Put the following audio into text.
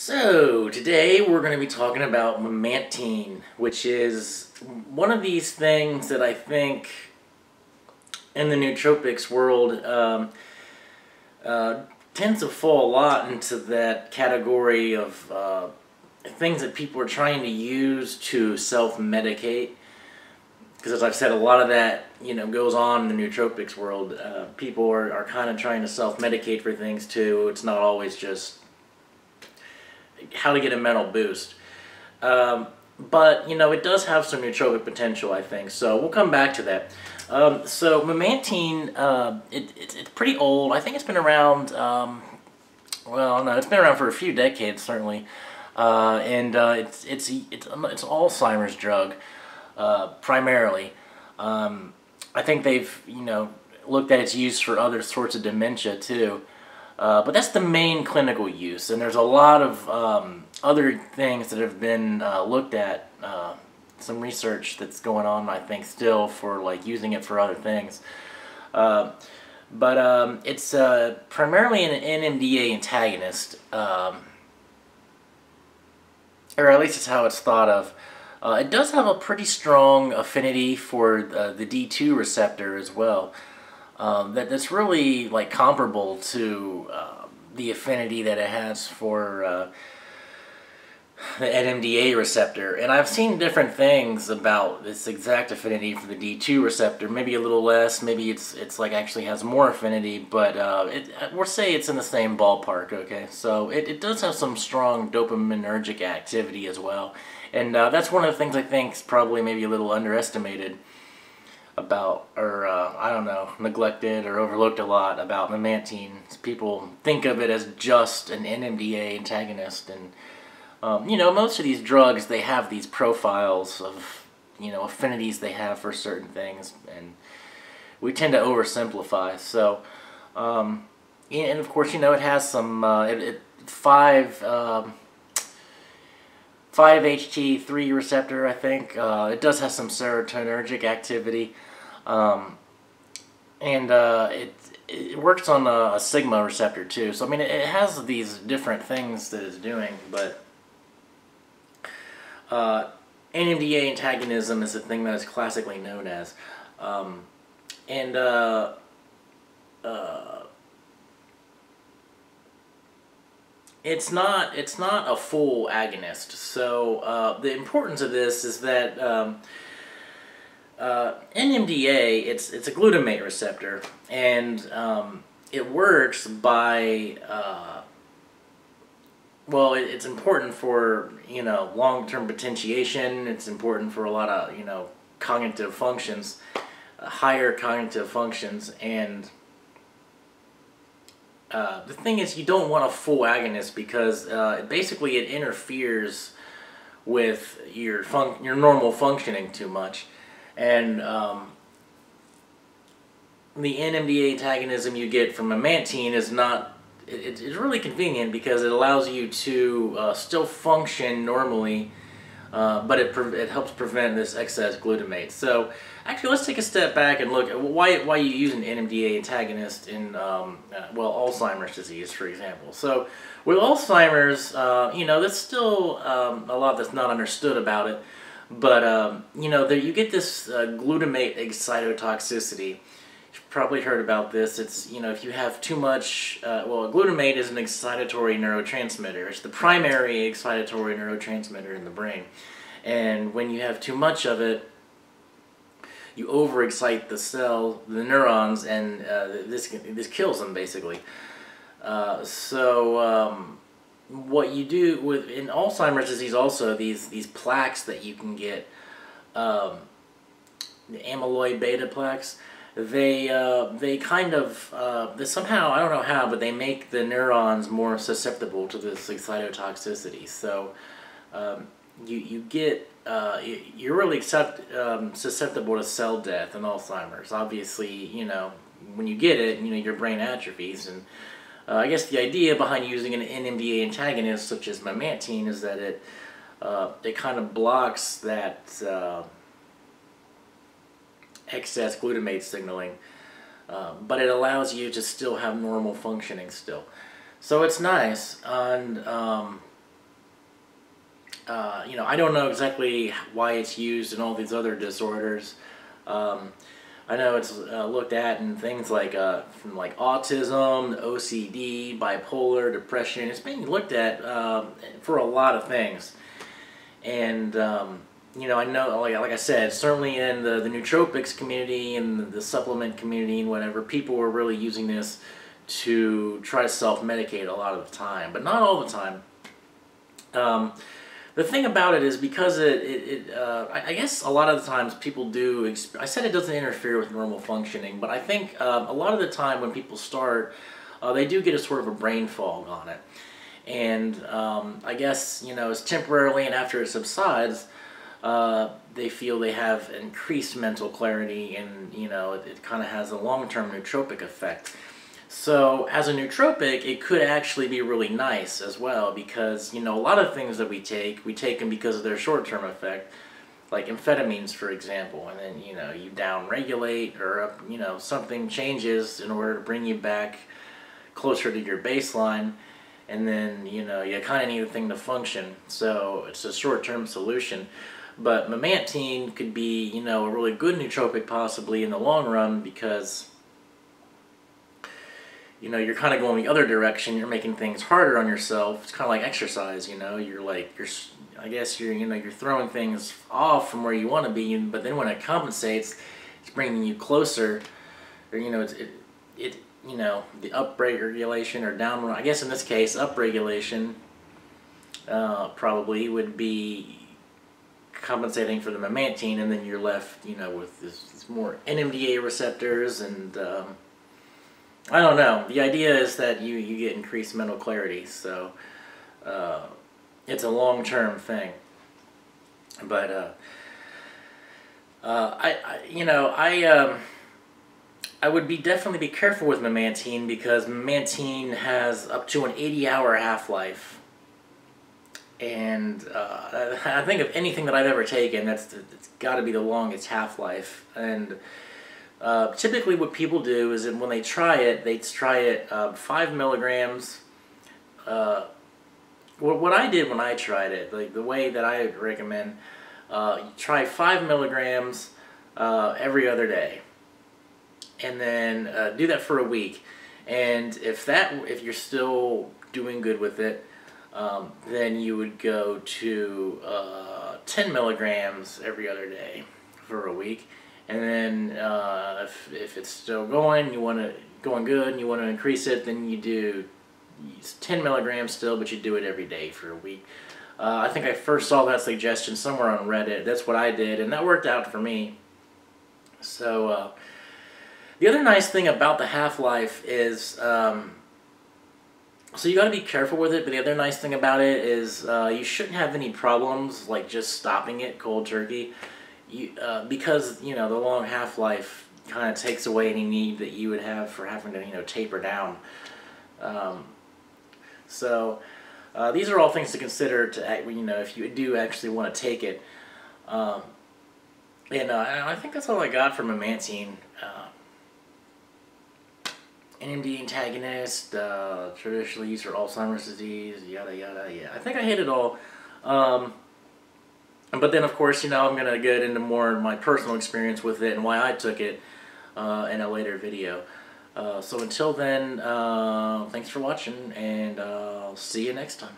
So, today we're going to be talking about memantine, which is one of these things that I think in the nootropics world um, uh, tends to fall a lot into that category of uh, things that people are trying to use to self-medicate. Because as I've said, a lot of that you know goes on in the nootropics world. Uh, people are, are kind of trying to self-medicate for things too. It's not always just how to get a mental boost. Um, but, you know, it does have some nootropic potential, I think. So we'll come back to that. Um, so memantine, uh, it, it, it's pretty old. I think it's been around, um, well, no, it's been around for a few decades, certainly. Uh, and uh, it's, it's, it's, it's Alzheimer's drug, uh, primarily. Um, I think they've, you know, looked at its use for other sorts of dementia, too. Uh, but that's the main clinical use, and there's a lot of um, other things that have been uh, looked at. Uh, some research that's going on, I think, still for like using it for other things. Uh, but um, it's uh, primarily an NMDA antagonist, um, or at least it's how it's thought of. Uh, it does have a pretty strong affinity for the D2 receptor as well um, that that's really like comparable to uh, the affinity that it has for uh, the NMDA receptor. And I've seen different things about this exact affinity for the D2 receptor. Maybe a little less. Maybe it's it's like actually has more affinity. But uh, it, we'll say it's in the same ballpark. Okay, so it, it does have some strong dopaminergic activity as well. And uh, that's one of the things I think is probably maybe a little underestimated about, or uh, I don't know, neglected or overlooked a lot about memantine. People think of it as just an NMDA antagonist, and um, you know, most of these drugs they have these profiles of you know affinities they have for certain things, and we tend to oversimplify. So, um, and of course, you know, it has some uh, it, it, five. Um, 5-HT3 receptor, I think. Uh, it does have some serotonergic activity. Um, and uh, it, it works on a, a, sigma receptor too. So I mean, it, it, has these different things that it's doing, but uh, NMDA antagonism is a thing that is classically known as, um, and uh, uh, it's not it's not a full agonist. So uh, the importance of this is that. Um, uh, NMDA, it's it's a glutamate receptor, and um, it works by uh, well, it, it's important for you know long-term potentiation. It's important for a lot of you know cognitive functions, uh, higher cognitive functions, and uh, the thing is, you don't want a full agonist because uh, basically it interferes with your fun your normal functioning too much. And um, the NMDA antagonism you get from memantine is not, it, it's really convenient because it allows you to uh, still function normally, uh, but it, it helps prevent this excess glutamate. So actually let's take a step back and look at why, why you use an NMDA antagonist in, um, uh, well, Alzheimer's disease, for example. So with Alzheimer's, uh, you know, there's still um, a lot that's not understood about it. But, um, you know, there, you get this uh, glutamate excitotoxicity. You've probably heard about this. It's, you know, if you have too much, uh, well, glutamate is an excitatory neurotransmitter. It's the primary excitatory neurotransmitter in the brain. And when you have too much of it, you overexcite the cell, the neurons, and uh, this, this kills them, basically. Uh, so, um, what you do with in Alzheimer's disease also these these plaques that you can get um, the amyloid beta plaques they uh, they kind of uh, they somehow I don't know how but they make the neurons more susceptible to this excitotoxicity. So um, you you get uh, you're really accept, um, susceptible to cell death in Alzheimer's. Obviously you know when you get it you know your brain atrophies. And uh, I guess the idea behind using an NMDA antagonist such as memantine is that it uh, it kind of blocks that uh, excess glutamate signaling, uh, but it allows you to still have normal functioning still. So it's nice, and um, uh, you know, I don't know exactly why it's used in all these other disorders. Um, I know it's uh, looked at in things like uh, from like autism, OCD, bipolar, depression. It's being looked at um, for a lot of things, and um, you know, I know, like, like I said, certainly in the, the nootropics community and the, the supplement community and whatever, people were really using this to try to self-medicate a lot of the time, but not all the time. Um, the thing about it is because it, it, it uh, I, I, guess a lot of the times people do, I said it doesn't interfere with normal functioning, but I think um, a lot of the time when people start, uh, they do get a sort of a brain fog on it. And um, I guess, you know, it's temporarily and after it subsides, uh, they feel they have increased mental clarity and, you know, it, it kind of has a long-term nootropic effect. So as a nootropic, it could actually be really nice as well because, you know, a lot of things that we take, we take them because of their short-term effect, like amphetamines, for example, and then, you know, you down-regulate or, you know, something changes in order to bring you back closer to your baseline, and then, you know, you kind of need a thing to function. So it's a short-term solution. But memantine could be, you know, a really good nootropic possibly in the long run because you know, you're kind of going the other direction. You're making things harder on yourself. It's kind of like exercise, you know. You're like, you're, I guess you're, you know, you're throwing things off from where you want to be. But then when it compensates, it's bringing you closer. Or you know, it's, it, it, you know, the up regulation or down. I guess in this case, up regulation uh, probably would be compensating for the memantine, and then you're left, you know, with this, this more NMDA receptors and. Um, I don't know. The idea is that you, you get increased mental clarity, so uh, it's a long-term thing. But, uh, uh, I, I, you know, I, um, I would be definitely be careful with memantine because memantine has up to an 80-hour half-life. And uh, I think of anything that I've ever taken, that's it's got to be the longest half-life. And uh, typically what people do is when they try it, they try it uh, 5 milligrams. Uh, what, what I did when I tried it, like the way that I recommend, uh, try 5 milligrams uh, every other day. And then do that for a week. And if that, if you're still doing good with it, um, then you would go to 10 milligrams every other day for a week and then uh, if, if it's still going, you want to going good, and you want to increase it, then you do 10 milligrams still, but you do it every day for a week. Uh, I think I first saw that suggestion somewhere on Reddit. That's what I did, and that worked out for me. So uh, the other nice thing about the half-life is, um, so you got to be careful with it. But the other nice thing about it is uh, you shouldn't have any problems like just stopping it cold turkey you uh, because you know the long half life kind of takes away any need that you would have for having to you know taper down. Um, so uh, these are all things to consider to you know if you do actually want to take it. Um, and uh, I think that's all I got from. Uh, NMD antagonist, uh, traditionally used for Alzheimer's disease, yada yada. Yeah, I think I hit it all. Um, but then, of course, you know, I'm going to get into more my personal experience with it and why I took it uh, in a later video. Uh, so until then, uh, thanks for watching, and I'll see you next time.